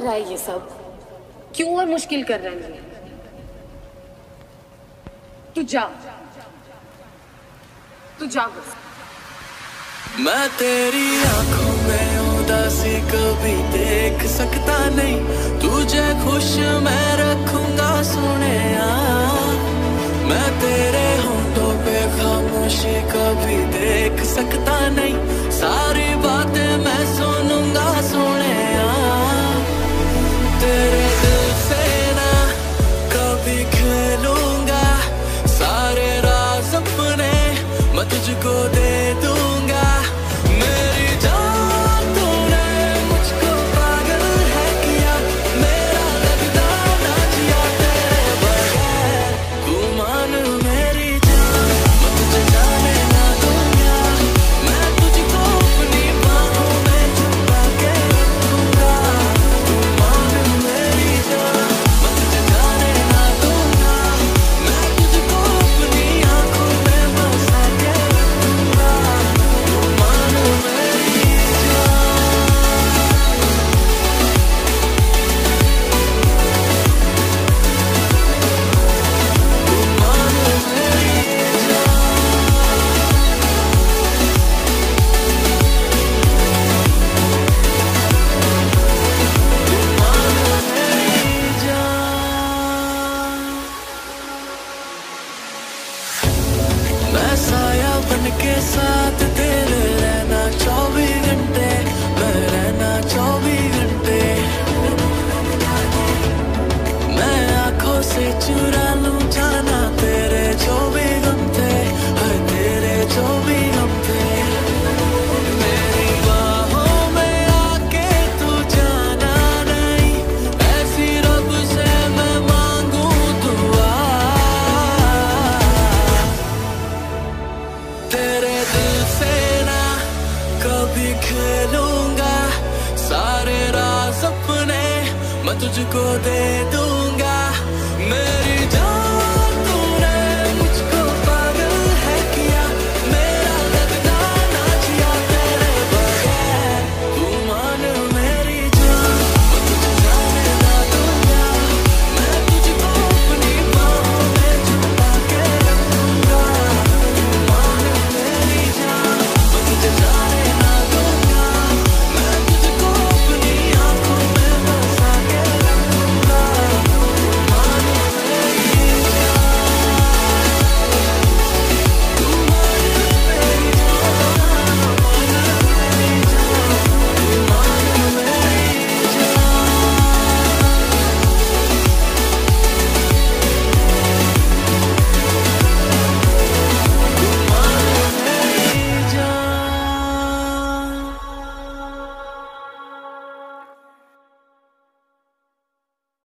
कर रहा है ये सब? क्यों और मुश्किल कर रहा है ये? तू जा। तू जा। बस मैं तेरी आँखों में उदासी कभी देख सकता नहीं। तुझे खुश मैं रखूँगा सुने मैं तेरे होंठों पे खामोशी कभी देख सकता नहीं। सारी के साथ तेरे कभी खेलूँगा। सारे राज अपने मैं तुझको दे दूँगा।